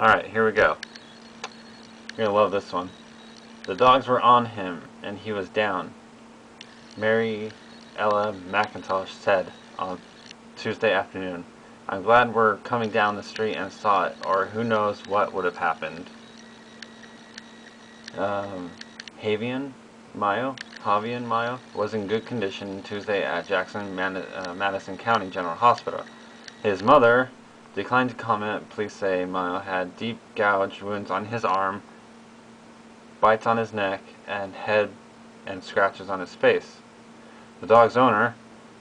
Alright, here we go. You're gonna love this one. The dogs were on him, and he was down. Mary Ella McIntosh said on Tuesday afternoon, I'm glad we're coming down the street and saw it, or who knows what would have happened. Um, Javion Mayo, Javion Mayo was in good condition Tuesday at Jackson Man uh, Madison County General Hospital. His mother declined to comment. Police say Mayo had deep gouge wounds on his arm, bites on his neck and head, and scratches on his face. The dog's owner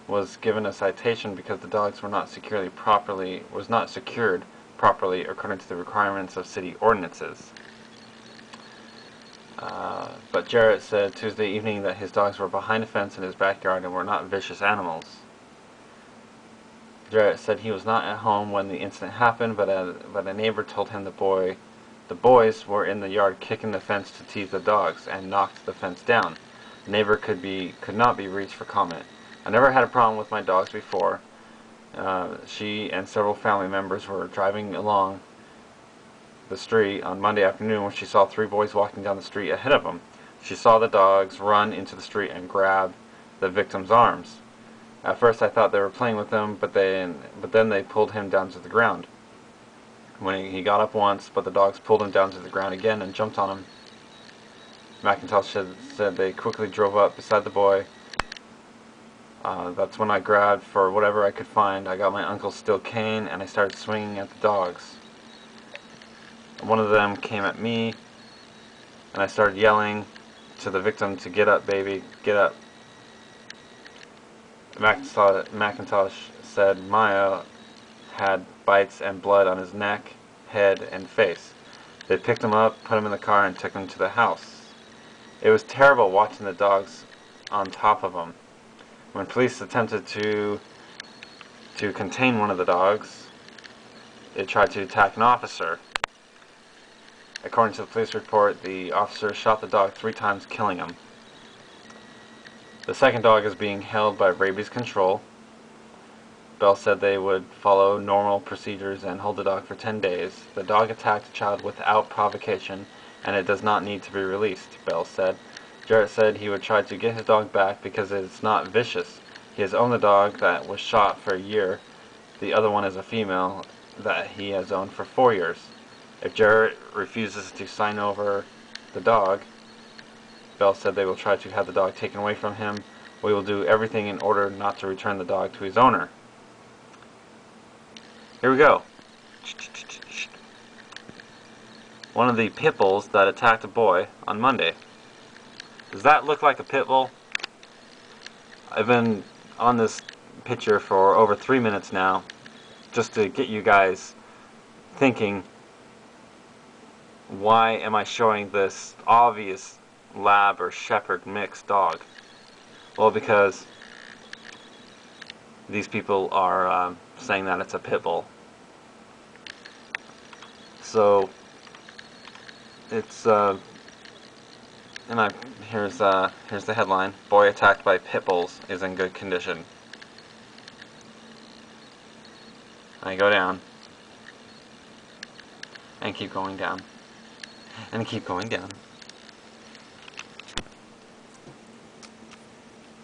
was given a citation because the dogs were not securely properly was not secured properly according to the requirements of city ordinances. Uh, but Jarrett said Tuesday evening that his dogs were behind a fence in his backyard and were not vicious animals. Jarrett said he was not at home when the incident happened, but a, but a neighbor told him the boy, the boys were in the yard kicking the fence to tease the dogs and knocked the fence down. The neighbor could be could not be reached for comment. I never had a problem with my dogs before. Uh, she and several family members were driving along the street on Monday afternoon when she saw three boys walking down the street ahead of them. She saw the dogs run into the street and grab the victim's arms. At first I thought they were playing with him, but, they, but then they pulled him down to the ground. When he, he got up once, but the dogs pulled him down to the ground again and jumped on him. McIntosh said, they quickly drove up beside the boy. Uh, that's when I grabbed for whatever I could find. I got my uncle's steel cane and I started swinging at the dogs. One of them came at me, and I started yelling to the victim to get up, baby, get up. McIntosh said Mayo had bites and blood on his neck, head, and face. They picked him up, put him in the car, and took him to the house. It was terrible watching the dogs on top of him. When police attempted to to contain one of the dogs, it tried to attack an officer. According to the police report, the officer shot the dog three times, killing him. The second dog is being held by rabies control. Bell said they would follow normal procedures and hold the dog for 10 days. The dog attacked a child without provocation, and it does not need to be released, Bell said. Jarrett said he would try to get his dog back because it is not vicious. He has owned the dog that was shot for a year. The other one is a female that he has owned for four years. If Jarrett refuses to sign over the dog, Bell said they will try to have the dog taken away from him. We will do everything in order not to return the dog to his owner. Here we go. One of the pit bulls that attacked a boy on Monday. Does that look like a pit bull? I've been on this picture for over three minutes now just to get you guys thinking why am I showing this obvious lab or shepherd mixed dog? Well, because these people are um, saying that it's a pit bull. So it's uh, and I here's uh, here's the headline: Boy attacked by pit bulls is in good condition. I go down and keep going down and keep going down.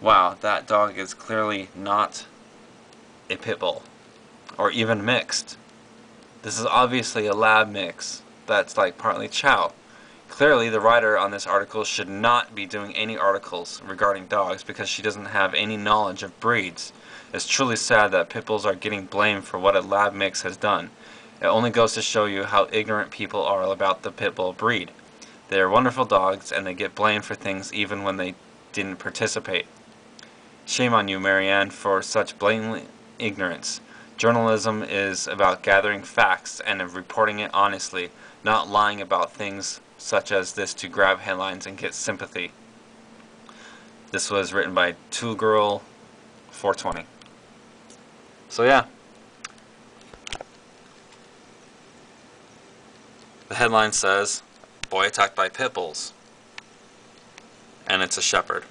Wow, that dog is clearly not a pit bull or even mixed. This is obviously a lab mix that's like partly chow. Clearly, the writer on this article should not be doing any articles regarding dogs because she doesn't have any knowledge of breeds. It's truly sad that pit bulls are getting blamed for what a lab mix has done. It only goes to show you how ignorant people are about the pit bull breed. They are wonderful dogs and they get blamed for things even when they didn't participate. Shame on you, Mariann, for such blatant ignorance. Journalism is about gathering facts and reporting it honestly, not lying about things such as this to grab headlines and get sympathy. This was written by Two Girl 420. So yeah. The headline says, Boy attacked by pit bulls. And it's a shepherd.